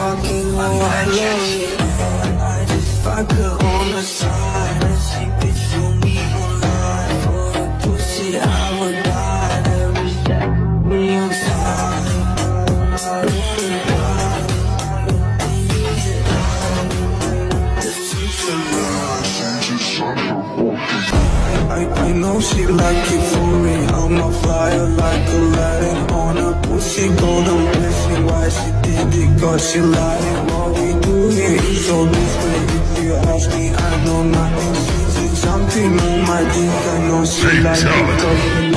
fucking low, I love it. I just fuck her on the side and say, bitch, you need one life for the pussy. I would die every second me. The future I, I know she like it for me. I'm a fire like Aladdin Cause she lying. What we do here is so different. If you ask me, I know nothing. Jumping on my dick. I know she like it.